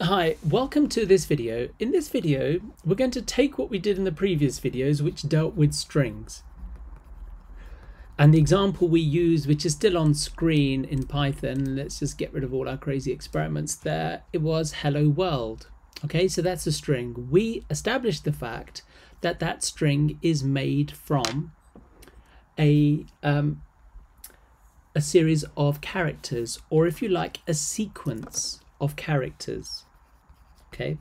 Hi, welcome to this video. In this video, we're going to take what we did in the previous videos, which dealt with strings. And the example we used, which is still on screen in Python, let's just get rid of all our crazy experiments there, it was hello world. Okay, so that's a string. We established the fact that that string is made from a, um, a series of characters, or if you like, a sequence of characters. Okay,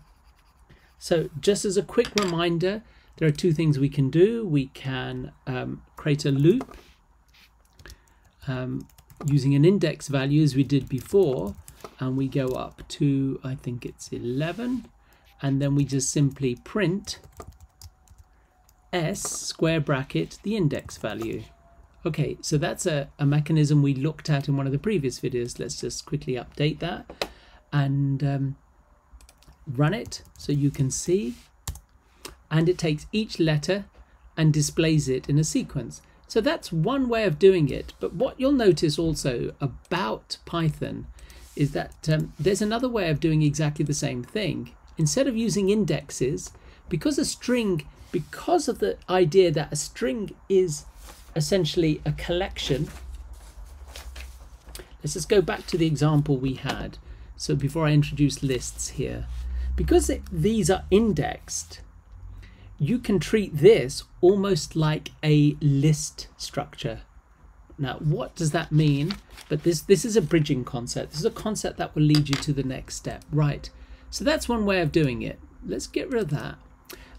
so just as a quick reminder, there are two things we can do. We can um, create a loop um, using an index value as we did before, and we go up to, I think it's 11, and then we just simply print s square bracket the index value. Okay, so that's a, a mechanism we looked at in one of the previous videos. Let's just quickly update that and um, run it so you can see. And it takes each letter and displays it in a sequence. So that's one way of doing it. But what you'll notice also about Python is that um, there's another way of doing exactly the same thing. Instead of using indexes, because a string, because of the idea that a string is essentially a collection, let's just go back to the example we had. So before I introduce lists here, because it, these are indexed, you can treat this almost like a list structure. Now, what does that mean? But this, this is a bridging concept. This is a concept that will lead you to the next step. Right, so that's one way of doing it. Let's get rid of that.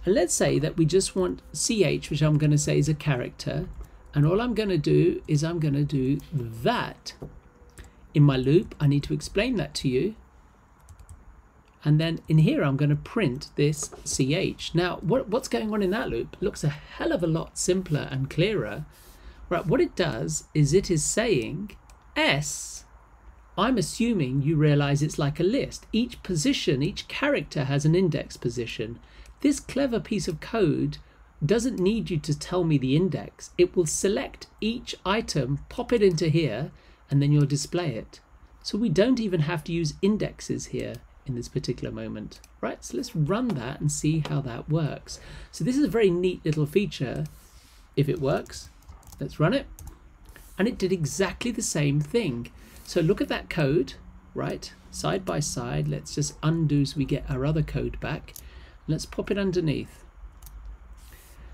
And let's say that we just want ch, which I'm going to say is a character. And all I'm going to do is I'm going to do that in my loop. I need to explain that to you. And then in here, I'm going to print this ch. Now, what, what's going on in that loop looks a hell of a lot simpler and clearer. Right, what it does is it is saying s, I'm assuming you realize it's like a list. Each position, each character has an index position. This clever piece of code doesn't need you to tell me the index. It will select each item, pop it into here, and then you'll display it. So we don't even have to use indexes here in this particular moment. Right, so let's run that and see how that works. So this is a very neat little feature. If it works, let's run it. And it did exactly the same thing. So look at that code, right, side by side. Let's just undo so we get our other code back. Let's pop it underneath.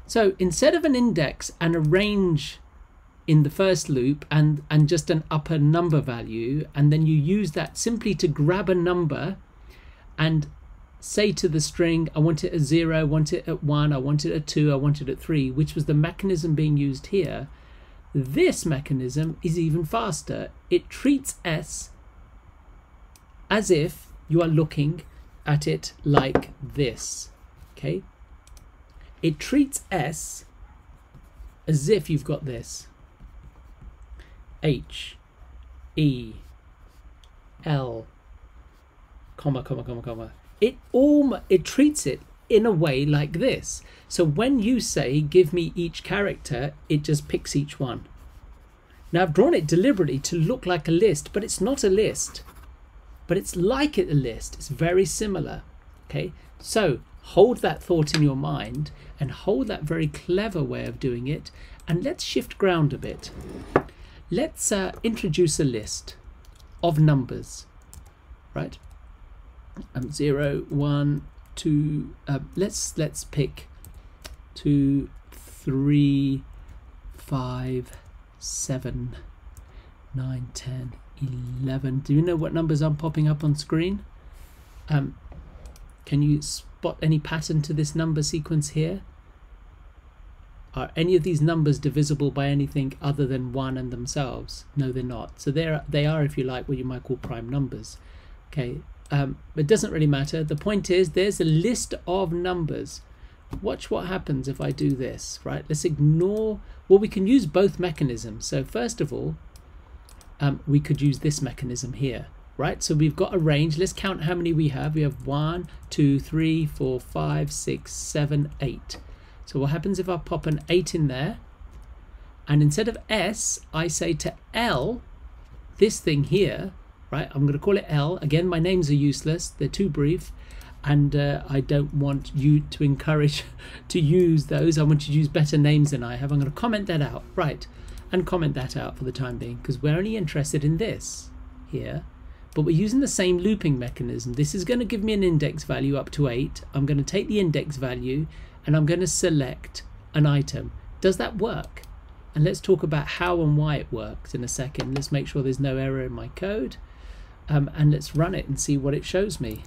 So instead of an index and a range in the first loop and, and just an upper number value, and then you use that simply to grab a number and say to the string, I want it at zero, I want it at one, I want it at two, I want it at three, which was the mechanism being used here. This mechanism is even faster. It treats S as if you are looking at it like this. Okay? It treats S as if you've got this. H E L comma comma comma comma. It all it treats it in a way like this. So when you say give me each character it just picks each one. Now I've drawn it deliberately to look like a list but it's not a list. But it's like a list. It's very similar okay? So hold that thought in your mind and hold that very clever way of doing it and let's shift ground a bit let's uh, introduce a list of numbers right um, zero, one, two. Uh, let's let's pick two, three, five, seven, nine, ten, eleven. Do you know what numbers are popping up on screen? Um, can you spot any pattern to this number sequence here? Are any of these numbers divisible by anything other than one and themselves? No, they're not. So they're they are, if you like, what you might call prime numbers. Okay, um, it doesn't really matter. The point is there's a list of numbers. Watch what happens if I do this, right? Let's ignore, well, we can use both mechanisms. So first of all, um, we could use this mechanism here, right? So we've got a range. Let's count how many we have. We have one, two, three, four, five, six, seven, eight. So what happens if I pop an eight in there? And instead of S, I say to L, this thing here, right? I'm going to call it L. Again, my names are useless. They're too brief. And uh, I don't want you to encourage to use those. I want you to use better names than I have. I'm going to comment that out. Right. And comment that out for the time being because we're only interested in this here. But we're using the same looping mechanism. This is going to give me an index value up to 8. I'm going to take the index value and I'm going to select an item. Does that work? And let's talk about how and why it works in a second. Let's make sure there's no error in my code. Um, and let's run it and see what it shows me.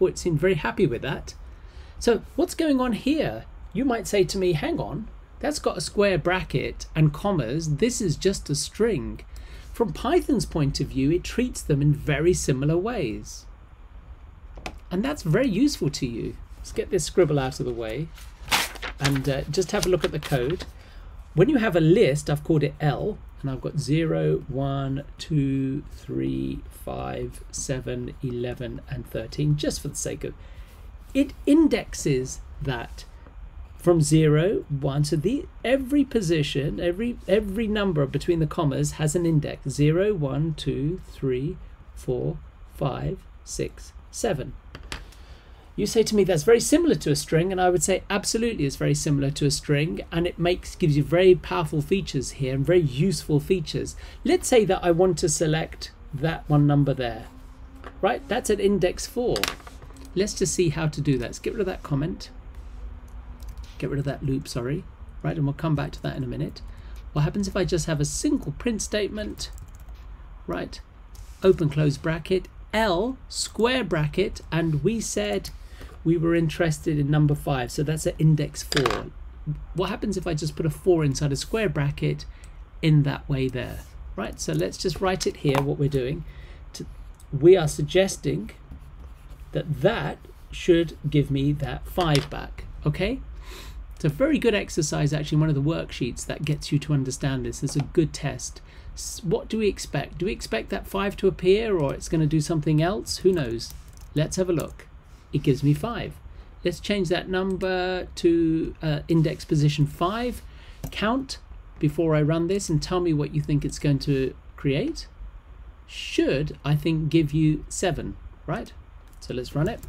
Oh, it seemed very happy with that. So what's going on here? You might say to me, hang on, that's got a square bracket and commas. This is just a string. From Python's point of view, it treats them in very similar ways. And that's very useful to you. Let's get this scribble out of the way and uh, just have a look at the code. When you have a list, I've called it L, and I've got 0, 1, 2, 3, 5, 7, 11, and 13, just for the sake of it indexes that from 0, 1, so the every position, every every number between the commas has an index 0, 1, 2, 3, 4, 5, 6, 7. You say to me that's very similar to a string, and I would say absolutely it's very similar to a string, and it makes gives you very powerful features here and very useful features. Let's say that I want to select that one number there. Right, that's at index 4. Let's just see how to do that. Let's get rid of that comment. Get rid of that loop, sorry. Right, and we'll come back to that in a minute. What happens if I just have a single print statement? Right, open close bracket, L square bracket, and we said we were interested in number five, so that's at index four. What happens if I just put a four inside a square bracket in that way there? Right, so let's just write it here, what we're doing. We are suggesting that that should give me that five back, okay? It's a very good exercise, actually, one of the worksheets that gets you to understand this. It's a good test. What do we expect? Do we expect that 5 to appear or it's going to do something else? Who knows? Let's have a look it gives me 5. Let's change that number to uh, index position 5. Count before I run this and tell me what you think it's going to create. Should, I think, give you 7, right? So let's run it.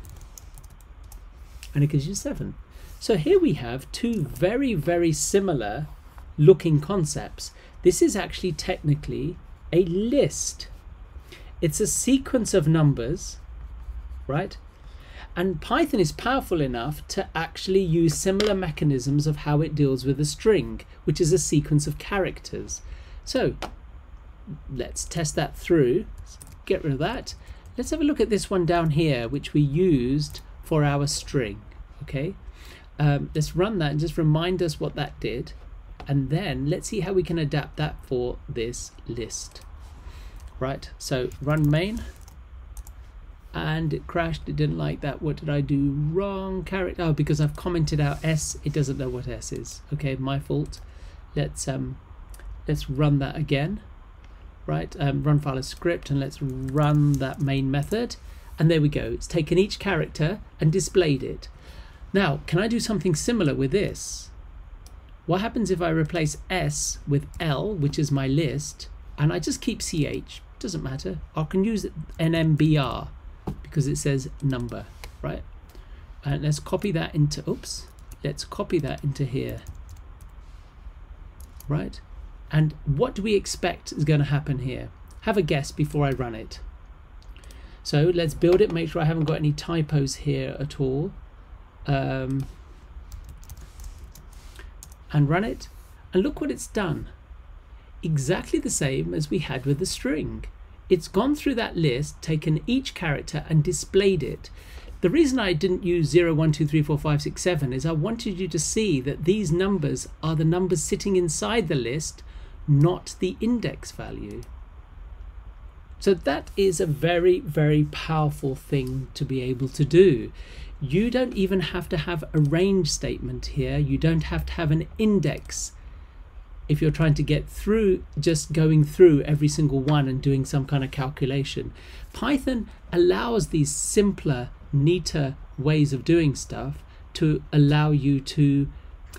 And it gives you 7. So here we have two very, very similar looking concepts. This is actually technically a list. It's a sequence of numbers, right? And Python is powerful enough to actually use similar mechanisms of how it deals with a string, which is a sequence of characters. So let's test that through. Get rid of that. Let's have a look at this one down here, which we used for our string. Okay, um, let's run that and just remind us what that did. And then let's see how we can adapt that for this list. Right, so run main and it crashed it didn't like that what did I do wrong? Character oh because I've commented out S it doesn't know what S is. Okay my fault. Let's um let's run that again right? Um, run file as script and let's run that main method. And there we go. It's taken each character and displayed it. Now can I do something similar with this? What happens if I replace S with L which is my list and I just keep CH doesn't matter. I can use NMBR because it says number, right? And let's copy that into, oops, let's copy that into here, right? And what do we expect is going to happen here? Have a guess before I run it. So let's build it, make sure I haven't got any typos here at all. Um, and run it. And look what it's done. Exactly the same as we had with the string. It's gone through that list, taken each character and displayed it. The reason I didn't use 0, 1, 2, 3, 4, 5, 6, 7 is I wanted you to see that these numbers are the numbers sitting inside the list, not the index value. So that is a very, very powerful thing to be able to do. You don't even have to have a range statement here. You don't have to have an index if you're trying to get through just going through every single one and doing some kind of calculation. Python allows these simpler, neater ways of doing stuff to allow you to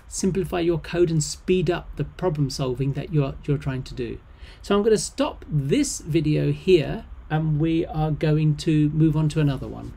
simplify your code and speed up the problem solving that you're you're trying to do. So I'm going to stop this video here and we are going to move on to another one.